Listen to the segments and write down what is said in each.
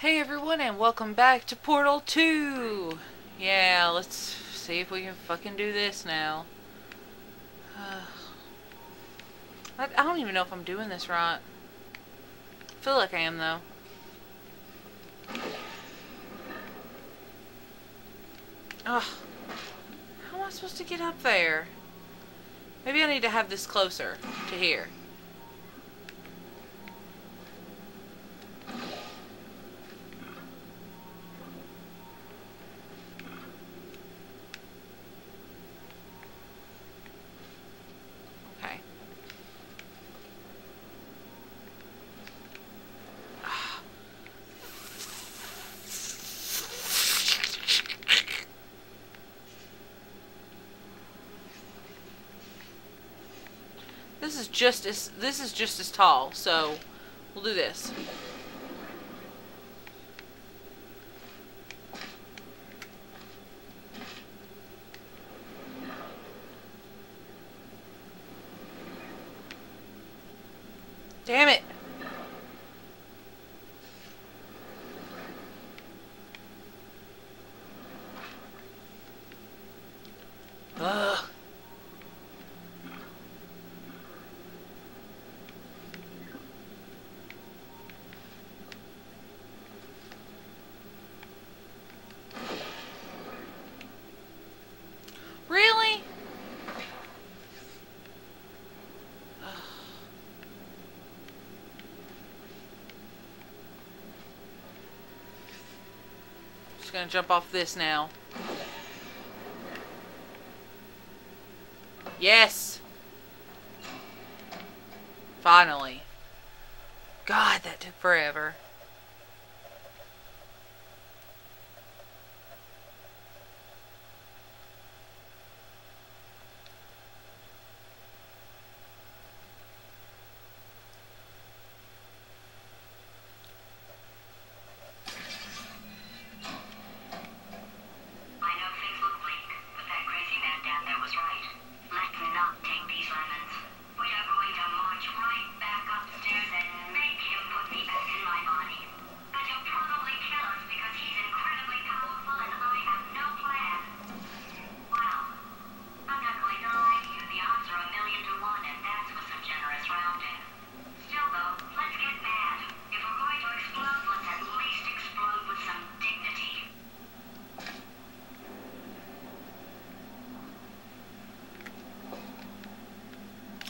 Hey everyone and welcome back to Portal 2! Yeah, let's see if we can fucking do this now. Uh, I, I don't even know if I'm doing this right. I feel like I am though. Ugh. How am I supposed to get up there? Maybe I need to have this closer to here. Okay. This is just as this is just as tall, so we'll do this. Damn it. Ugh. Really? Just gonna jump off this now. Yes! Finally. God, that took forever.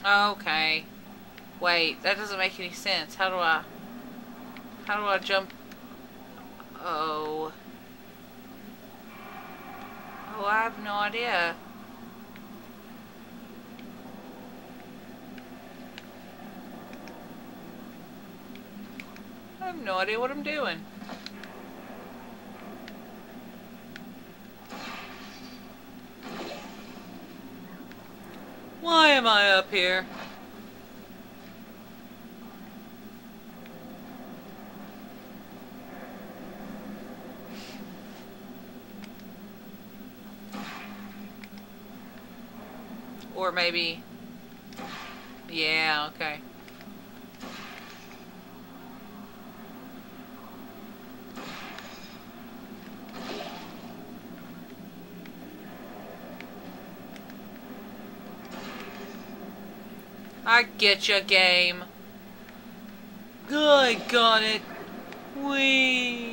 Okay. Wait, that doesn't make any sense. How do I... How do I jump... Oh... Oh, I have no idea. I have no idea what I'm doing. Why am I up here? Or maybe... Yeah, okay. I get ya, game. I got it. Wee.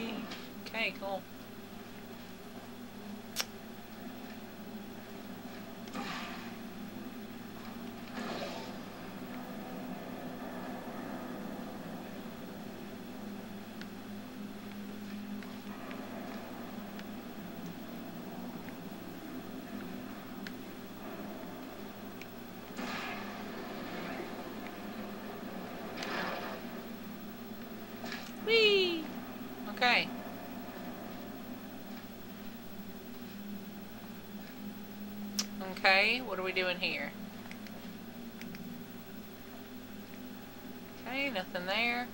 Okay. Okay, what are we doing here? Okay, nothing there.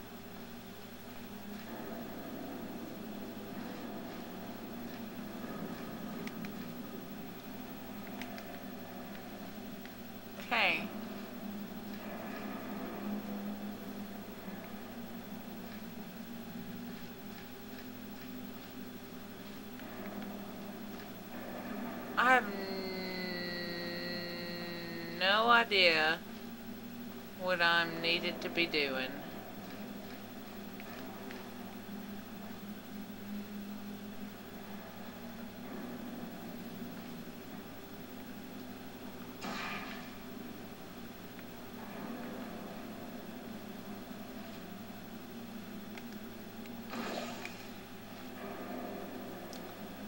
Okay. I have n- no idea what I'm needed to be doing.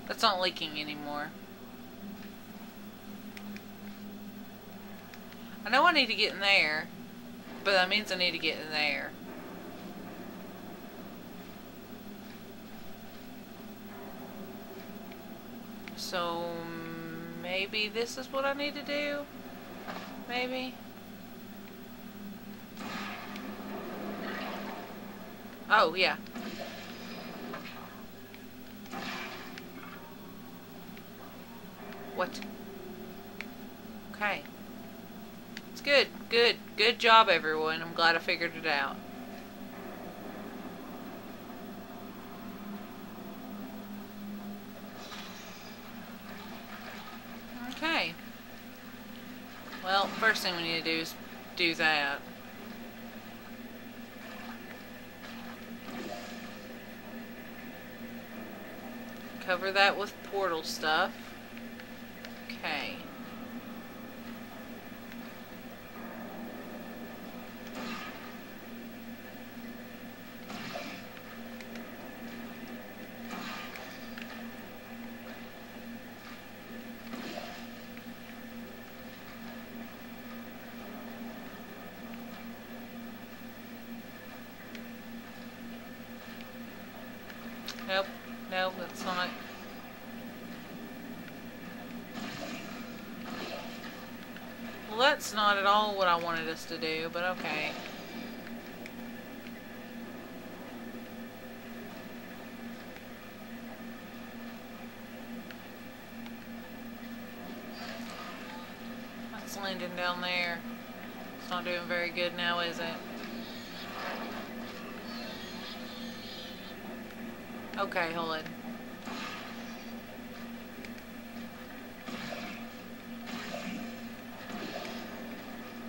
That's not leaking anymore. I know I need to get in there, but that means I need to get in there. So maybe this is what I need to do? Maybe? Oh, yeah. What? Okay. Good. Good job, everyone. I'm glad I figured it out. Okay. Well, first thing we need to do is do that. Cover that with portal stuff. Okay. Nope. No, that's not. Well, that's not at all what I wanted us to do, but okay. That's landing down there. It's not doing very good now, is it? Okay, hold on.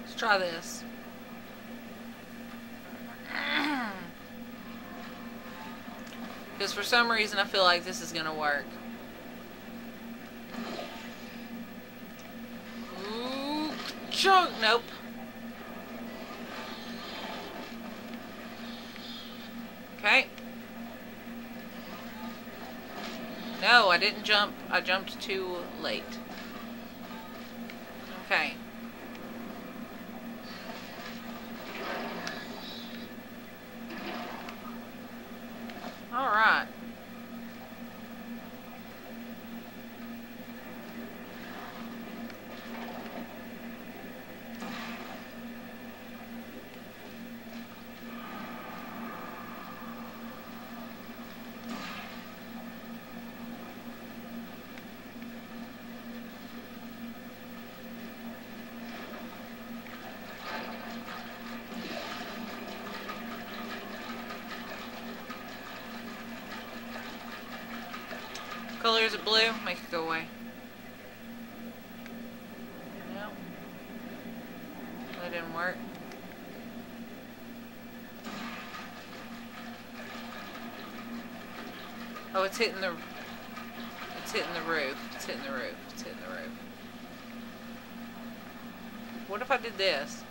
Let's try this. Because for some reason I feel like this is going to work. Ooh, chunk! Nope. Okay. No, I didn't jump. I jumped too late. Okay. Color is blue? Make it go away. No. That didn't work. Oh, it's hitting the... It's hitting the roof. It's hitting the roof. It's hitting the roof. What if I did this?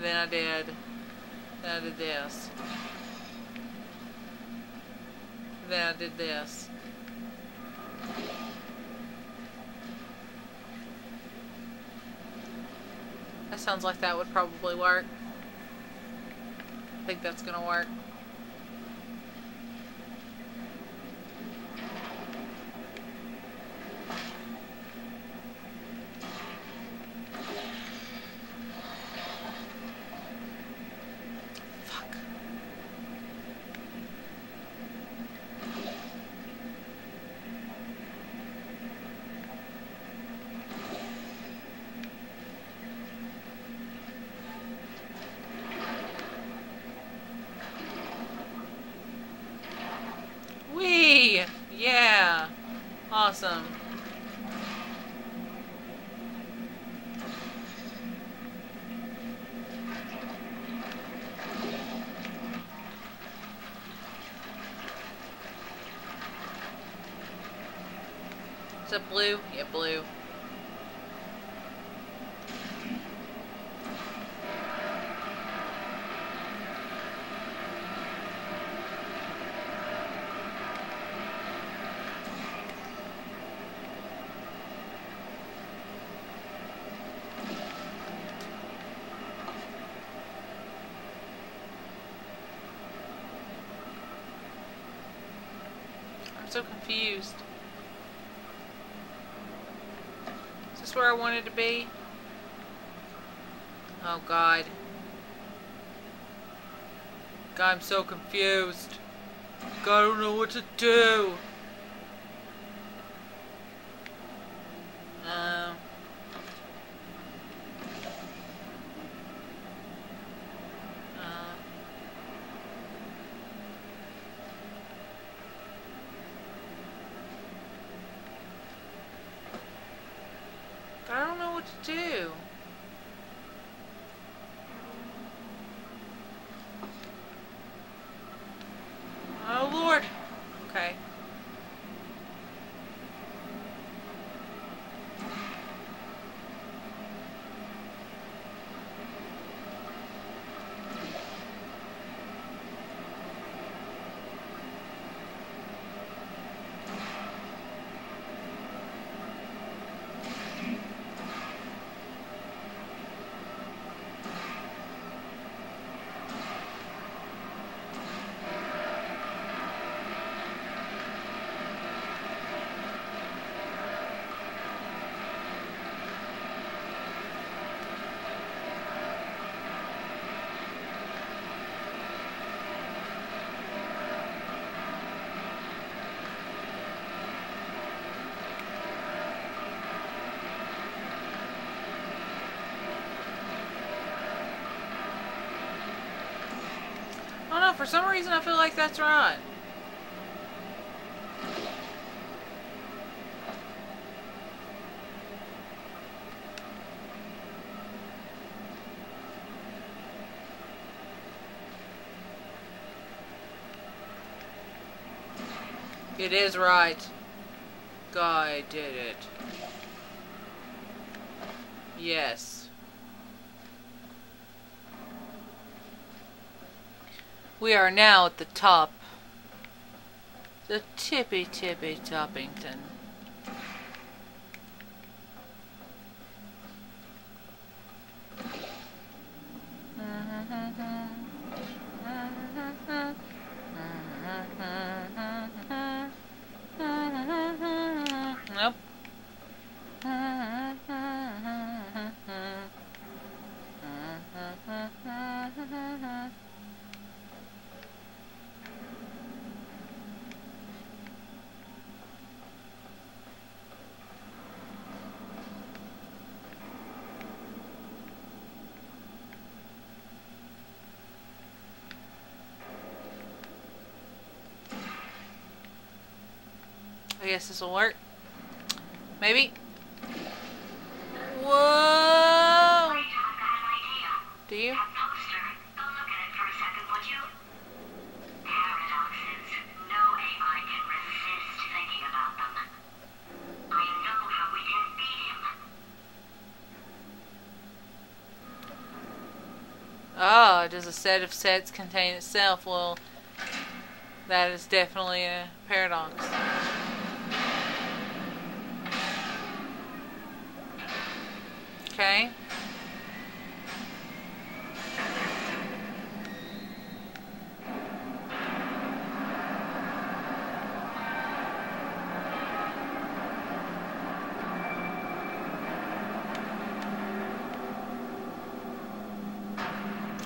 Then I did... Then I did this. Then I did this. That sounds like that would probably work. I think that's gonna work. Awesome. Is that blue? Yeah, blue. I'm so confused. Is this where I wanted to be? Oh god. God, I'm so confused. God, I don't know what to do. Um. Uh. I don't know what to do. Oh lord. Okay. Oh no, for some reason I feel like that's right. It is right. Guy did it. Yes. We are now at the top. The tippy tippy Toppington. Guess this will work. Maybe. Whoa! Do you? That poster. Go look at it for a second, would you? Paradoxes. No AI can resist thinking about them. I know how we can beat him. Oh, does a set of sets contain itself? Well, that is definitely a paradox. Okay.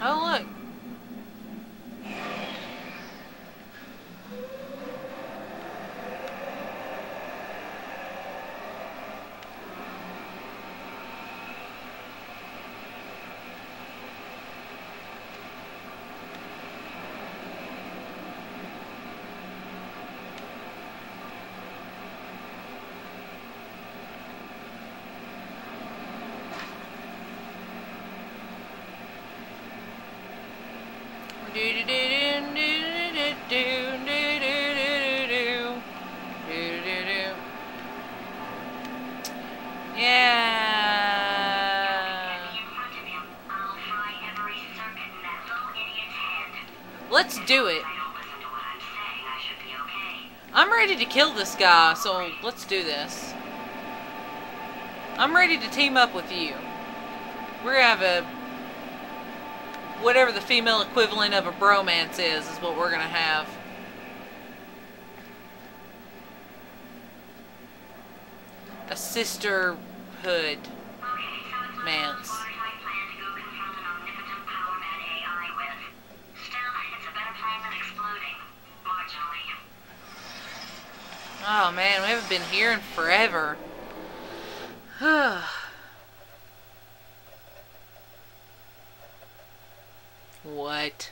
Oh, look. Yeah. Get me in front of him. I'll fry every circuit in that little idiot's head. Let's do it. I'm ready to kill this guy, so let's do this. I'm ready to team up with you. We're gonna have a whatever the female equivalent of a bromance is, is what we're gonna have. A sisterhood. Mance. to. Oh man, we haven't been here in forever. what?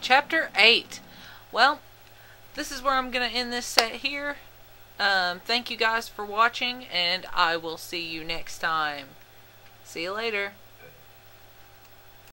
Chapter 8. Well, this is where I'm to end this set here. Um, thank you guys for watching, and I will see you next time. See you later.